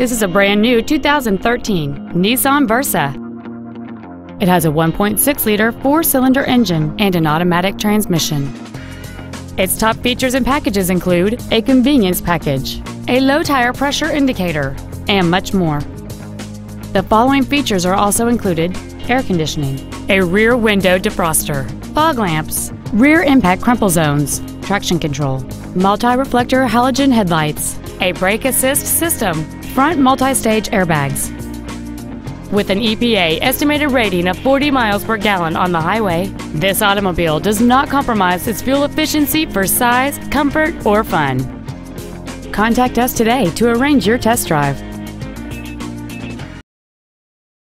This is a brand new 2013 Nissan Versa. It has a 1.6-liter four-cylinder engine and an automatic transmission. Its top features and packages include a convenience package, a low tire pressure indicator, and much more. The following features are also included air conditioning, a rear window defroster, fog lamps, rear impact crumple zones, traction control, multi-reflector halogen headlights, a brake assist system, front multi-stage airbags. With an EPA estimated rating of 40 miles per gallon on the highway, this automobile does not compromise its fuel efficiency for size, comfort, or fun. Contact us today to arrange your test drive.